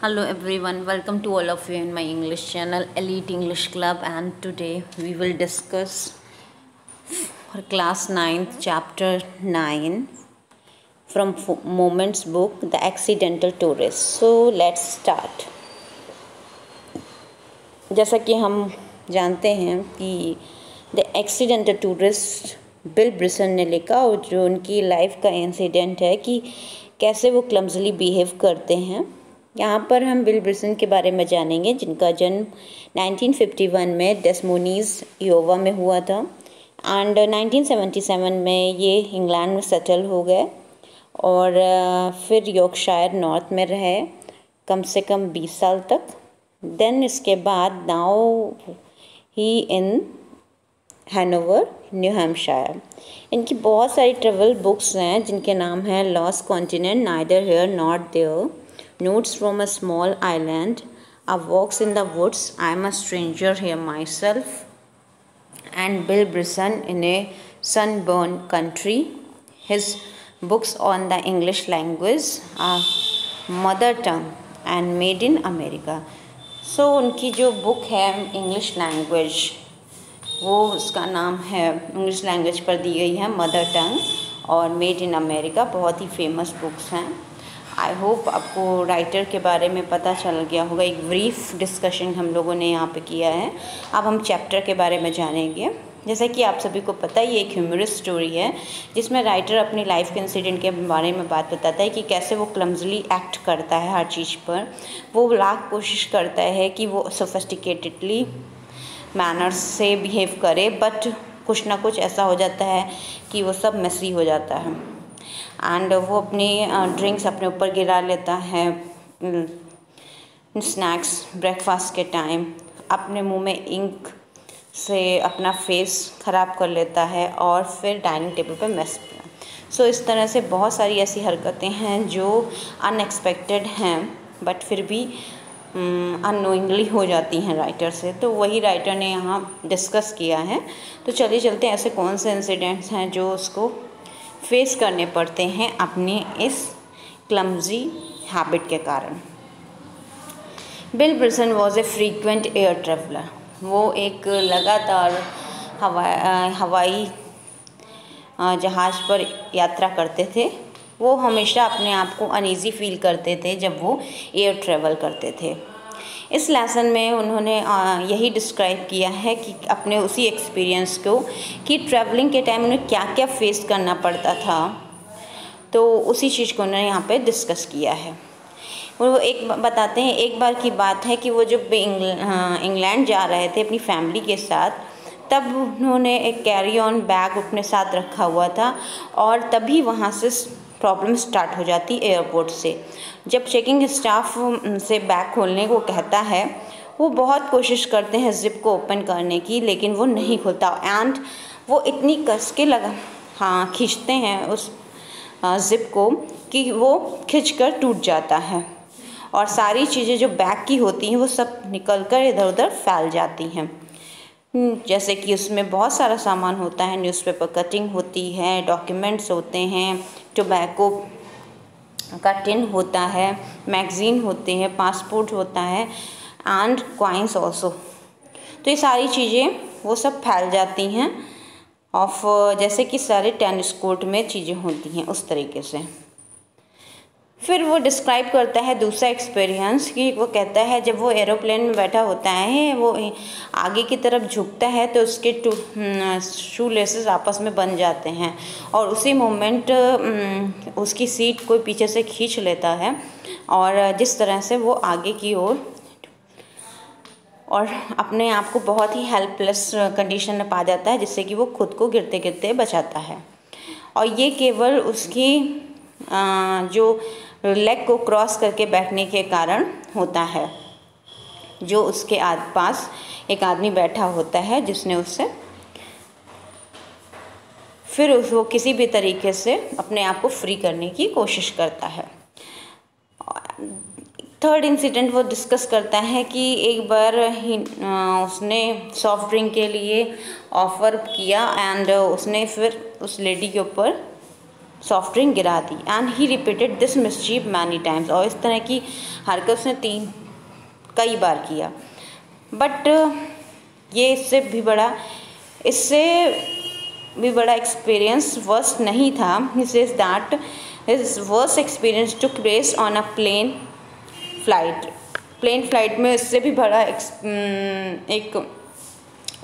Hello everyone, welcome to all of you in my English channel Elite English Club and today we will discuss for class 9th chapter 9 from Moments book The Accidental Tourist. So let's start. जैसा कि हम जानते हैं कि the Accidental Tourist Bill Bryson ने लिखा और जो उनकी लाइफ का इंसिडेंट है कि कैसे वो क्लम्जली बिहेव करते हैं यहाँ पर हम बिल ब्रिसन के बारे में जानेंगे, जिनका जन्म 1951 में डेस्मोनीज योवा में हुआ था। एंड 1977 में ये इंग्लैंड में सेटल हो गए और फिर यॉर्कशायर नॉर्थ में रहे कम से कम 20 साल तक। देन इसके बाद now he in Hanover, New Hampshire. इनकी बहुत सारी ट्रेवल बुक्स हैं, जिनके नाम हैं Lost Continent, Neither Here Nor There Notes from a small island, A Walks in the Woods, I am a stranger here myself, and Bill Brisson in a sunburned country. His books on the English language are Mother Tongue and Made in America. So so, उनकी जो book है English language वो उसका नाम है English language पर दी गई है मदर टंग और मेड इन अमेरिका बहुत ही फेमस बुक्स हैं आई होप आपको राइटर के बारे में पता चल गया होगा। एक ब्रीफ डिस्कशन हम लोगों ने यहाँ पे किया है। अब हम चैप्टर के बारे में जानेंगे। जैसा कि आप सभी को पता ही एक ह्यूमरस स्टोरी है, जिसमें राइटर अपनी लाइफ के इंसिडेंट के बारे में बात बताता है कि कैसे वो क्लम्जली एक्ट करता है हर चीज़ पर। वो लाख कोशिश करता है कि वो सोफेस्टिकेटेडली मैनर्स से बिहेव करे बट कुछ ना कुछ ऐसा हो जाता है कि वो सब मेसी हो जाता है। एंड वो अपनी ड्रिंक्स अपने ऊपर गिरा लेता है स्नैक्स ब्रेकफास्ट के टाइम अपने मुँह में इंक से अपना फेस ख़राब कर लेता है और फिर डाइनिंग टेबल पर मेस सो so, इस तरह से बहुत सारी ऐसी हरकतें हैं जो अनएक्सपेक्टेड हैं बट फिर भी अनोइंगली um, हो जाती हैं राइटर से। तो वही राइटर ने यहाँ डिस्कस किया है। तो चलिए चलते ऐसे कौन से इंसिडेंट्स हैं जो उसको फेस करने पड़ते हैं अपने इस क्लमजी हैबिट के कारण। Bill Bryson was a frequent air traveller वो एक लगातार हवाई हवाई जहाज़ पर यात्रा करते थे। वो हमेशा अपने आप को अनईज़ी फील करते थे जब वो एयर ट्रेवल करते थे। इस लेसन में उन्होंने यही डिस्क्राइब किया है कि अपने उसी एक्सपीरियंस को कि ट्रैवलिंग के टाइम उन्हें क्या क्या फेस करना पड़ता था। तो उसी चीज़ को उन्होंने यहाँ पे डिस्कस किया है। वो एक बताते हैं, एक बार की बात है कि वो जब इंग्लैंड जा रहे थे अपनी फैमिली के साथ, तब उन्होंने एक कैरी ऑन बैग अपने साथ रखा हुआ था और तभी वहाँ से प्रॉब्लम स्टार्ट हो जाती एयरपोर्ट से। जब चेकिंग स्टाफ से बैग खोलने को कहता है, वो बहुत कोशिश करते हैं ज़िप को ओपन करने की, लेकिन वो नहीं खुलता। एंड वो इतनी कस के लगा हाँ खींचते हैं उस ज़िप को कि वो खिंच कर टूट जाता है। और सारी चीज़ें जो बैग की होती हैं, वो सब निकल कर इधर उधर फैल जाती हैं। जैसे कि उसमें बहुत सारा सामान होता है न्यूज़पेपर कटिंग होती है डॉक्यूमेंट्स होते हैं टोबैको का टिन होता है, मैगज़ीन होते हैं, पासपोर्ट होता है एंड क्वाइंस ऑल्सो तो ये सारी चीज़ें वो सब फैल जाती हैं ऑफ़ जैसे कि सारे टेनिस कोर्ट में चीज़ें होती हैं उस तरीके से। फिर वो डिस्क्राइब करता है दूसरा एक्सपीरियंस कि वो कहता है जब वो एरोप्लेन में बैठा होता है, वो आगे की तरफ़ झुकता है तो उसके टू शू लेसेस आपस में बन जाते हैं और उसी मोमेंट उसकी सीट कोई पीछे से खींच लेता है और जिस तरह से वो आगे की ओर और अपने आप को बहुत ही हेल्पलेस कंडीशन में पा जाता है, जिससे कि वो खुद को गिरते गिरते बचाता है। और ये केवल उसकी जो लेग को क्रॉस करके बैठने के कारण होता है, जो उसके आस पास एक आदमी बैठा होता है जिसने उससे फिर उस वो किसी भी तरीके से अपने आप को फ्री करने की कोशिश करता है। थर्ड इंसिडेंट वो डिस्कस करता है कि एक बार ही उसने सॉफ्ट ड्रिंक के लिए ऑफ़र किया एंड उसने फिर उस लेडी के ऊपर सॉफ्ट ड्रिंक गिरा दी। And he repeated this mischief many times और इस तरह की हरकत उसने तीन, कई बार किया। बट ये इससे भी बड़ा, इससे भी बड़ा एक्सपीरियंस वर्स्ट नहीं था। Is that his worst experience to place on a plane flight plane flight में इससे भी बड़ा एक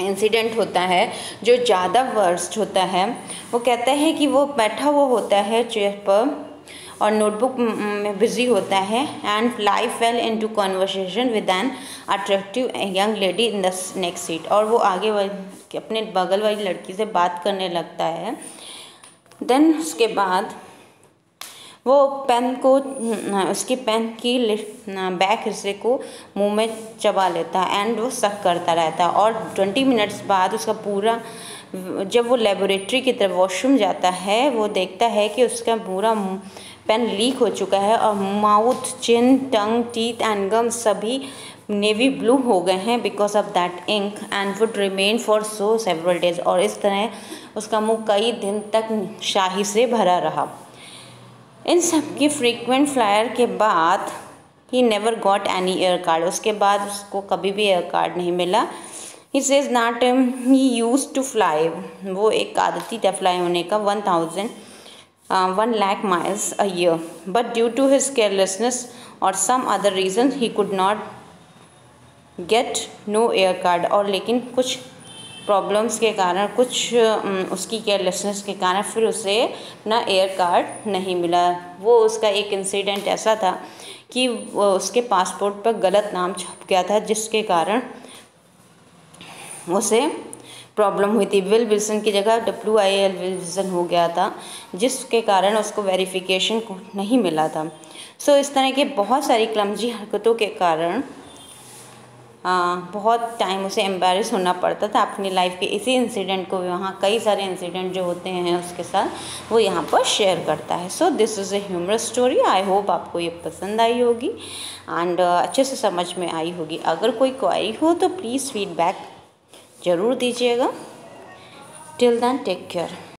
इंसिडेंट होता है, जो ज़्यादा वर्स्ट होता है, वो कहता है कि वो बैठा हुआ होता है चेयर पर और नोटबुक में बिज़ी होता है and life well into conversation with an attractive young lady in the next seat और वो आगे वाली, अपने बगल वाली लड़की से बात करने लगता है। देन उसके बाद वो पेन को उसकी पेन की बैक हिस्से को मुँह में चबा लेता है एंड वो सक करता रहता है और ट्वेंटी मिनट्स बाद उसका पूरा, जब वो लेबोरेटरी की तरफ़ वॉशरूम जाता है, वो देखता है कि उसका पूरा पेन लीक हो चुका है और mouth chin tongue teeth and gum सभी नेवी ब्लू हो गए हैं because of that ink and would remain for so several days और इस तरह उसका मुँह कई दिन तक शाही से भरा रहा। इन सब की फ्रीक्वेंट फ्लायर के बाद he never got any air card उसके बाद उसको कभी भी एयर कार्ड नहीं मिला. He says not he used to fly वो एक आदती था फ्लाई होने का one thousand one lakh miles a year but due to his carelessness और some other reason he could not get no air card और लेकिन कुछ प्रॉब्लम्स के कारण कुछ उसकी केयरलेसनेस के कारण फिर उसे ना एयर कार्ड नहीं मिला। वो उसका एक इंसिडेंट ऐसा था कि वो उसके पासपोर्ट पर गलत नाम छप गया था जिसके कारण उसे प्रॉब्लम हुई थी। विल विल्सन की जगह डब्ल्यू आई एल विल्सन हो गया था जिसके कारण उसको वेरिफिकेशन नहीं मिला था। सो so, इस तरह के बहुत सारी क्लमजी हरकतों के कारण बहुत टाइम उसे एम्बेरस होना पड़ता था अपनी लाइफ के इसी इंसिडेंट को भी। वहाँ कई सारे इंसिडेंट जो होते हैं उसके साथ वो यहाँ पर शेयर करता है। So this is a humorous story I hope आपको ये पसंद आई होगी एंड uh, अच्छे से समझ में आई होगी। अगर कोई क्वारी हो तो प्लीज़ फीडबैक ज़रूर दीजिएगा। Till then take care